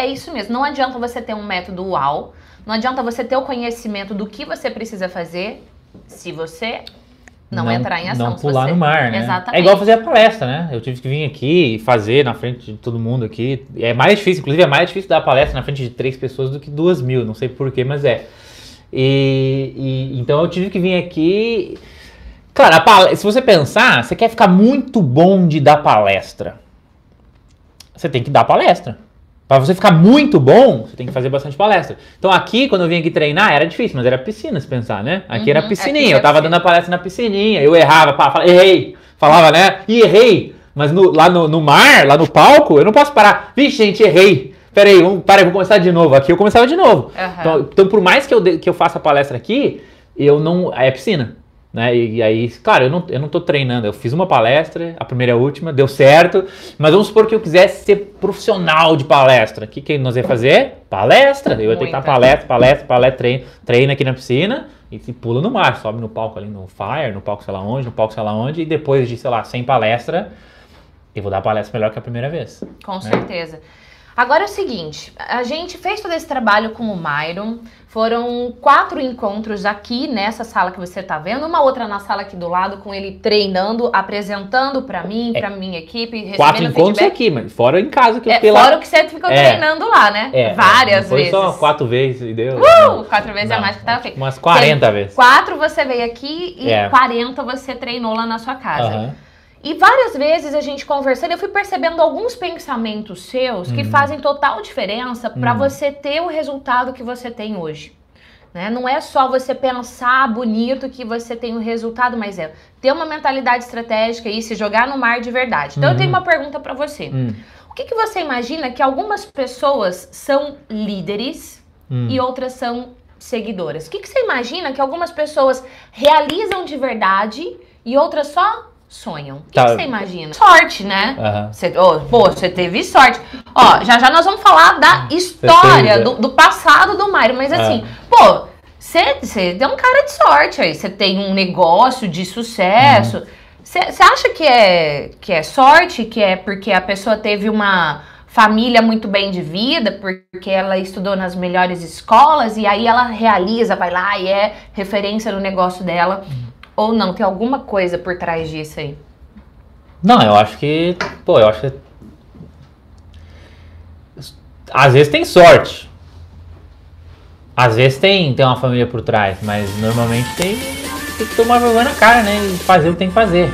é isso mesmo. Não adianta você ter um método uau, não adianta você ter o conhecimento do que você precisa fazer se você não, não entrar em ação. Não pular você... no mar, né? Exatamente. É igual fazer a palestra, né? Eu tive que vir aqui e fazer na frente de todo mundo aqui. É mais difícil, inclusive é mais difícil dar a palestra na frente de três pessoas do que duas mil. Não sei porquê, mas é. E, e, então eu tive que vir aqui. Claro, palestra, se você pensar, você quer ficar muito bom de dar palestra. Você tem que dar palestra. Para você ficar muito bom, você tem que fazer bastante palestra. Então aqui, quando eu vim aqui treinar, era difícil, mas era piscina, se pensar, né? Aqui uhum, era piscininha, eu tava dando a palestra na piscininha, eu errava, falava, errei, falava, né? E errei. Mas no, lá no, no, mar, lá no palco, eu não posso parar. Vixe, gente, errei. Peraí, vamos, peraí, vou começar de novo. Aqui eu começava de novo. Uhum. Então, então, por mais que eu, que eu faça a palestra aqui, eu não. É piscina. Né? E, e, aí, claro, eu não, eu não tô treinando, eu fiz uma palestra, a primeira e a última, deu certo, mas vamos supor que eu quisesse ser profissional de palestra. O que, que nós ia fazer? Palestra! Eu ia ter que estar palestra, palestra, palestra, treino, treino aqui na piscina e se pula no mar, sobe no palco ali no Fire, no palco sei lá onde, no palco sei lá onde, e depois de, sei lá, sem palestra, eu vou dar palestra melhor que a primeira vez. Com né? certeza. Agora é o seguinte, a gente fez todo esse trabalho com o Myron, foram quatro encontros aqui nessa sala que você está vendo, uma outra na sala aqui do lado com ele treinando, apresentando para mim, é. para minha equipe, recebendo Quatro encontros feedback. aqui, mas fora em casa que eu é, fiquei lá. Fora o que você ficou é. treinando lá, né? É, Várias foi vezes. só quatro vezes e deu. Uh, quatro vezes não, é mais que tava feito. Umas 40 vezes. Quatro você veio aqui e é. 40 você treinou lá na sua casa. Uhum. E várias vezes a gente conversando, eu fui percebendo alguns pensamentos seus que uhum. fazem total diferença para uhum. você ter o resultado que você tem hoje. Né? Não é só você pensar bonito que você tem o um resultado, mas é ter uma mentalidade estratégica e se jogar no mar de verdade. Então uhum. eu tenho uhum. uma pergunta para você. Uhum. O que, que, você imagina que algumas pessoas são líderes uhum. e outras são seguidoras? O que, que você imagina que algumas pessoas realizam de verdade e outras só sonham? O que, tá. que você imagina? Sorte, né? Uhum. Você, oh, pô, você teve sorte. Ó, já já nós vamos falar da história, do, do, passado do Mário, mas assim, pô, você, você é um cara de sorte aí, você tem um negócio de sucesso. Você uhum. acha que é, que é sorte, que é porque a pessoa teve uma família muito bem de vida, porque ela estudou nas melhores escolas e aí ela realiza, vai lá e é referência no negócio dela. Uhum. Ou não, tem alguma coisa por trás disso aí? Não, eu acho que. Pô, eu acho que. Às vezes tem sorte. Às vezes tem, tem uma família por trás, mas normalmente tem, tem que tomar vergonha na cara, né? E fazer o que tem que fazer.